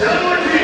Downward